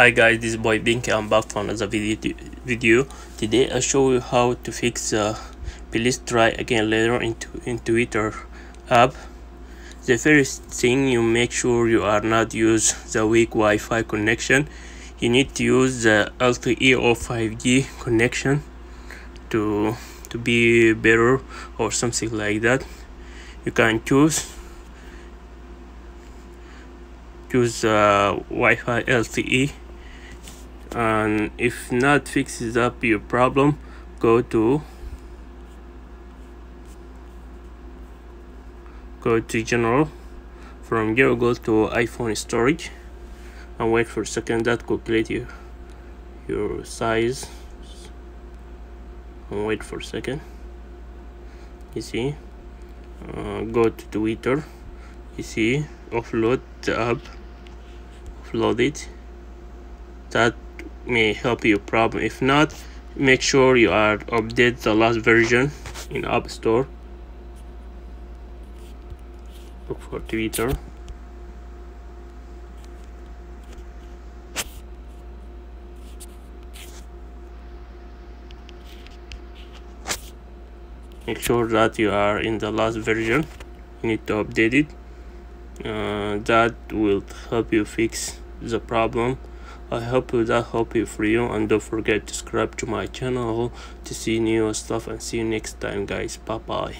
Hi guys, this is boy Binky. I'm back for another video. Video today. I show you how to fix. Uh, please try again later into in Twitter app. The first thing you make sure you are not use the weak Wi-Fi connection. You need to use the LTE or 5G connection to to be better or something like that. You can choose choose uh, Wi-Fi LTE and if not fixes up your problem go to go to general from here go to iPhone storage and wait for a second that calculate your your size and wait for a second. You see? Uh, go to Twitter. You see? Offload the app. Upload it. That may help you problem. If not make sure you are update the last version in app store. Look for twitter. Make sure that you are in the last version. You need to update it. Uh, that will help you fix the problem I hope that help you for you. And don't forget to subscribe to my channel to see new stuff and see you next time guys. Bye bye